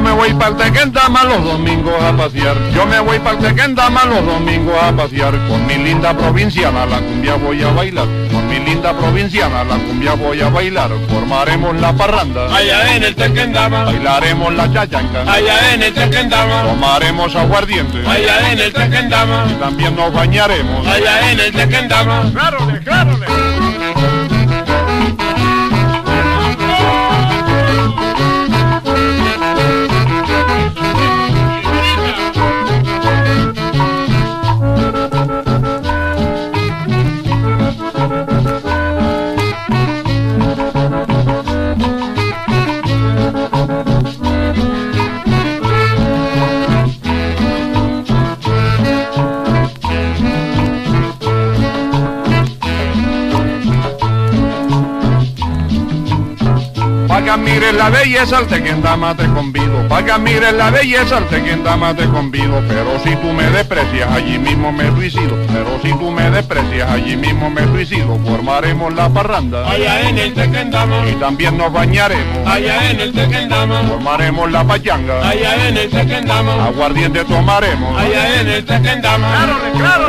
Voy para el Tequendama los domingos a pasear. Yo me voy para el Tequendama los domingos a pasear. Con mi linda provinciana la cumbia voy a bailar. Con mi linda provinciana la cumbia voy a bailar. Formaremos la parranda. Allá en el Tequendama. Bailaremos la chachanca. Allá en el Tequendama. Tomaremos aguardiente. Allá en el Tequendama. Y también nos bañaremos. Allá en el Tequendama. Claro, claro. Pa' que mires la belleza al tequendama te convido, pa' que mires la belleza al tequendama te convido, pero si tú me desprecias allí mismo me suicido, pero si tú me desprecias allí mismo me suicido, formaremos la parranda Allá en el Tequendama. y también nos bañaremos, Allá en el Tequendama. formaremos la pachanga, Allá en el Tequendama. aguardiente tomaremos. Allá en el Tequendama. claro, claro.